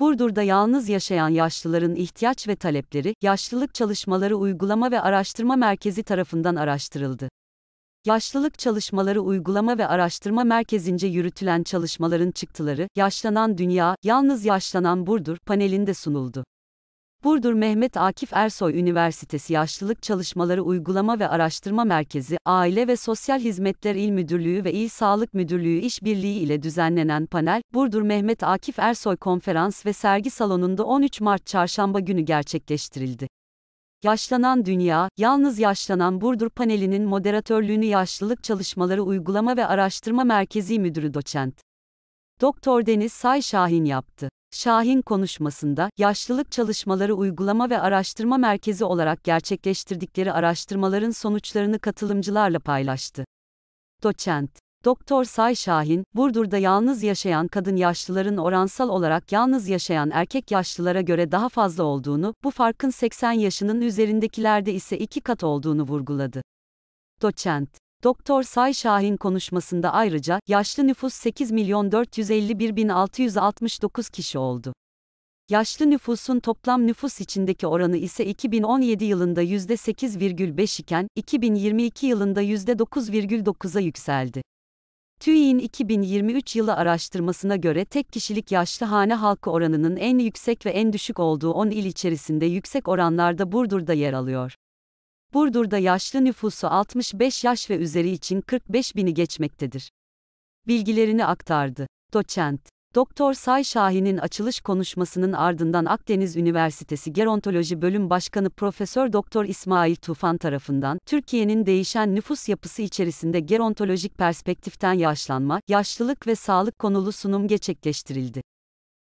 Burdur'da yalnız yaşayan yaşlıların ihtiyaç ve talepleri, Yaşlılık Çalışmaları Uygulama ve Araştırma Merkezi tarafından araştırıldı. Yaşlılık Çalışmaları Uygulama ve Araştırma Merkezi'nce yürütülen çalışmaların çıktıları, Yaşlanan Dünya, Yalnız Yaşlanan Burdur panelinde sunuldu. Burdur Mehmet Akif Ersoy Üniversitesi Yaşlılık Çalışmaları Uygulama ve Araştırma Merkezi, Aile ve Sosyal Hizmetler İl Müdürlüğü ve İl Sağlık Müdürlüğü işbirliği ile düzenlenen panel, Burdur Mehmet Akif Ersoy Konferans ve Sergi Salonu'nda 13 Mart Çarşamba günü gerçekleştirildi. Yaşlanan Dünya, Yalnız Yaşlanan Burdur panelinin moderatörlüğünü Yaşlılık Çalışmaları Uygulama ve Araştırma Merkezi Müdürü Doçent. Doktor Deniz Say Şahin yaptı. Şahin konuşmasında, Yaşlılık Çalışmaları Uygulama ve Araştırma Merkezi olarak gerçekleştirdikleri araştırmaların sonuçlarını katılımcılarla paylaştı. Doçent Doktor Say Şahin, Burdur'da yalnız yaşayan kadın yaşlıların oransal olarak yalnız yaşayan erkek yaşlılara göre daha fazla olduğunu, bu farkın 80 yaşının üzerindekilerde ise iki kat olduğunu vurguladı. Doçent Doktor Say Şahin konuşmasında ayrıca, yaşlı nüfus 8 milyon 451 bin 669 kişi oldu. Yaşlı nüfusun toplam nüfus içindeki oranı ise 2017 yılında %8,5 iken, 2022 yılında %9,9'a yükseldi. TÜİ'nin 2023 yılı araştırmasına göre tek kişilik yaşlı hane halkı oranının en yüksek ve en düşük olduğu 10 il içerisinde yüksek oranlarda Burdur'da yer alıyor. Burdur'da yaşlı nüfusu 65 yaş ve üzeri için 45 bini geçmektedir. Bilgilerini aktardı. Doçent. Doktor Say Şahin'in açılış konuşmasının ardından Akdeniz Üniversitesi Gerontoloji Bölüm Başkanı Profesör Doktor İsmail Tufan tarafından Türkiye'nin değişen nüfus yapısı içerisinde gerontolojik perspektiften yaşlanma, yaşlılık ve sağlık konulu sunum gerçekleştirildi.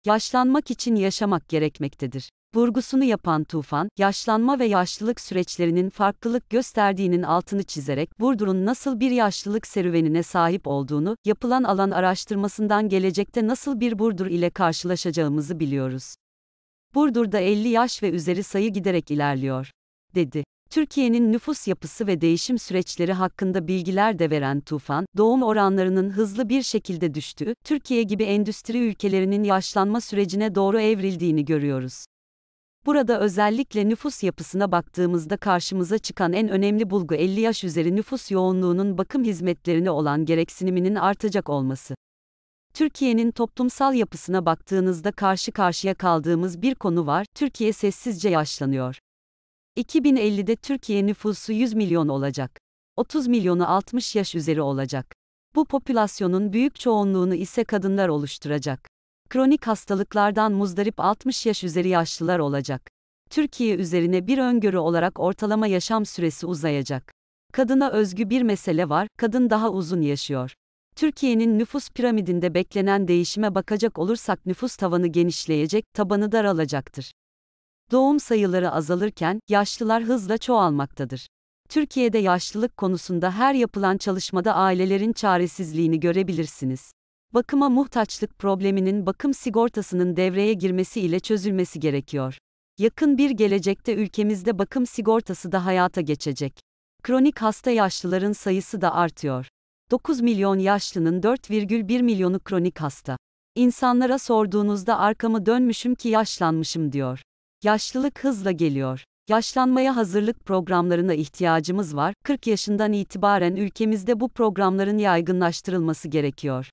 Yaşlanmak için yaşamak gerekmektedir. Vurgusunu yapan Tufan, yaşlanma ve yaşlılık süreçlerinin farklılık gösterdiğinin altını çizerek, Burdur'un nasıl bir yaşlılık serüvenine sahip olduğunu, yapılan alan araştırmasından gelecekte nasıl bir Burdur ile karşılaşacağımızı biliyoruz. Burdur'da 50 yaş ve üzeri sayı giderek ilerliyor, dedi. Türkiye'nin nüfus yapısı ve değişim süreçleri hakkında bilgiler de veren Tufan, doğum oranlarının hızlı bir şekilde düştüğü, Türkiye gibi endüstri ülkelerinin yaşlanma sürecine doğru evrildiğini görüyoruz. Burada özellikle nüfus yapısına baktığımızda karşımıza çıkan en önemli bulgu 50 yaş üzeri nüfus yoğunluğunun bakım hizmetlerine olan gereksiniminin artacak olması. Türkiye'nin toplumsal yapısına baktığınızda karşı karşıya kaldığımız bir konu var, Türkiye sessizce yaşlanıyor. 2050'de Türkiye nüfusu 100 milyon olacak. 30 milyonu 60 yaş üzeri olacak. Bu popülasyonun büyük çoğunluğunu ise kadınlar oluşturacak. Kronik hastalıklardan muzdarip 60 yaş üzeri yaşlılar olacak. Türkiye üzerine bir öngörü olarak ortalama yaşam süresi uzayacak. Kadına özgü bir mesele var, kadın daha uzun yaşıyor. Türkiye'nin nüfus piramidinde beklenen değişime bakacak olursak nüfus tavanı genişleyecek, tabanı daralacaktır. Doğum sayıları azalırken, yaşlılar hızla çoğalmaktadır. Türkiye'de yaşlılık konusunda her yapılan çalışmada ailelerin çaresizliğini görebilirsiniz bakıma muhtaçlık probleminin bakım sigortasının devreye girmesi ile çözülmesi gerekiyor. Yakın bir gelecekte ülkemizde bakım sigortası da hayata geçecek. Kronik hasta yaşlıların sayısı da artıyor. 9 milyon yaşlının 4,1 milyonu kronik hasta. İnsanlara sorduğunuzda arkamı dönmüşüm ki yaşlanmışım diyor. Yaşlılık hızla geliyor. Yaşlanmaya hazırlık programlarına ihtiyacımız var. 40 yaşından itibaren ülkemizde bu programların yaygınlaştırılması gerekiyor.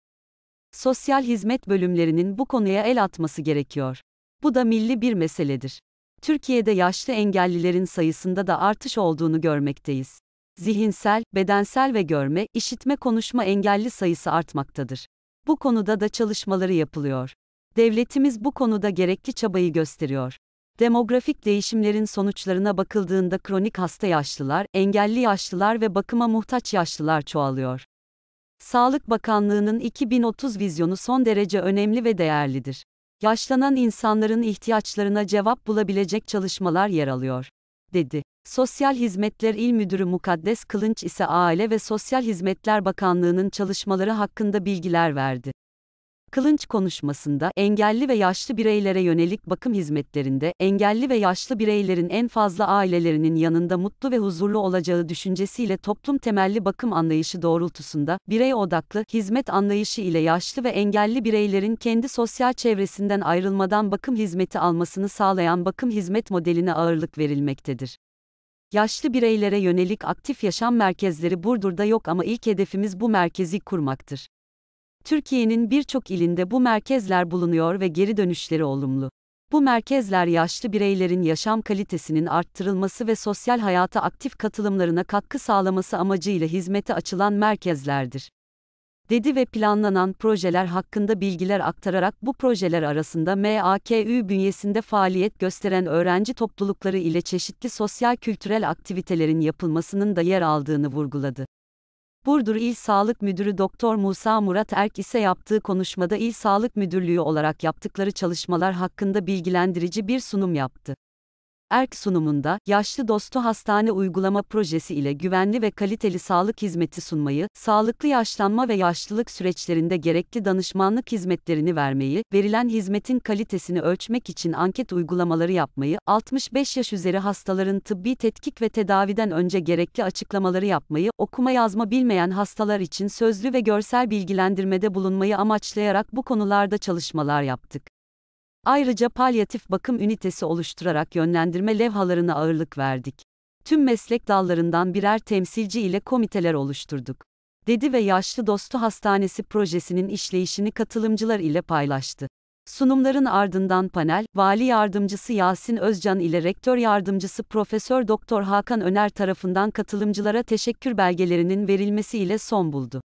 Sosyal hizmet bölümlerinin bu konuya el atması gerekiyor. Bu da milli bir meseledir. Türkiye'de yaşlı engellilerin sayısında da artış olduğunu görmekteyiz. Zihinsel, bedensel ve görme, işitme konuşma engelli sayısı artmaktadır. Bu konuda da çalışmaları yapılıyor. Devletimiz bu konuda gerekli çabayı gösteriyor. Demografik değişimlerin sonuçlarına bakıldığında kronik hasta yaşlılar, engelli yaşlılar ve bakıma muhtaç yaşlılar çoğalıyor. Sağlık Bakanlığı'nın 2030 vizyonu son derece önemli ve değerlidir. Yaşlanan insanların ihtiyaçlarına cevap bulabilecek çalışmalar yer alıyor, dedi. Sosyal Hizmetler İl Müdürü Mukaddes Kılınç ise Aile ve Sosyal Hizmetler Bakanlığı'nın çalışmaları hakkında bilgiler verdi. Kılınç konuşmasında, engelli ve yaşlı bireylere yönelik bakım hizmetlerinde, engelli ve yaşlı bireylerin en fazla ailelerinin yanında mutlu ve huzurlu olacağı düşüncesiyle toplum temelli bakım anlayışı doğrultusunda, birey odaklı, hizmet anlayışı ile yaşlı ve engelli bireylerin kendi sosyal çevresinden ayrılmadan bakım hizmeti almasını sağlayan bakım hizmet modeline ağırlık verilmektedir. Yaşlı bireylere yönelik aktif yaşam merkezleri Burdur'da yok ama ilk hedefimiz bu merkezi kurmaktır. Türkiye'nin birçok ilinde bu merkezler bulunuyor ve geri dönüşleri olumlu. Bu merkezler yaşlı bireylerin yaşam kalitesinin arttırılması ve sosyal hayata aktif katılımlarına katkı sağlaması amacıyla hizmete açılan merkezlerdir dedi ve planlanan projeler hakkında bilgiler aktararak bu projeler arasında MAKÜ bünyesinde faaliyet gösteren öğrenci toplulukları ile çeşitli sosyal kültürel aktivitelerin yapılmasının da yer aldığını vurguladı. Burdur İl Sağlık Müdürü Doktor Musa Murat Erk ise yaptığı konuşmada İl Sağlık Müdürlüğü olarak yaptıkları çalışmalar hakkında bilgilendirici bir sunum yaptı. Erk sunumunda, Yaşlı Dostu Hastane Uygulama Projesi ile güvenli ve kaliteli sağlık hizmeti sunmayı, sağlıklı yaşlanma ve yaşlılık süreçlerinde gerekli danışmanlık hizmetlerini vermeyi, verilen hizmetin kalitesini ölçmek için anket uygulamaları yapmayı, 65 yaş üzeri hastaların tıbbi tetkik ve tedaviden önce gerekli açıklamaları yapmayı, okuma yazma bilmeyen hastalar için sözlü ve görsel bilgilendirmede bulunmayı amaçlayarak bu konularda çalışmalar yaptık. Ayrıca palyatif bakım ünitesi oluşturarak yönlendirme levhalarına ağırlık verdik. Tüm meslek dallarından birer temsilci ile komiteler oluşturduk. Dedi ve Yaşlı Dostu Hastanesi projesinin işleyişini katılımcılar ile paylaştı. Sunumların ardından panel, Vali Yardımcısı Yasin Özcan ile Rektör Yardımcısı Profesör Doktor Hakan Öner tarafından katılımcılara teşekkür belgelerinin verilmesi ile son buldu.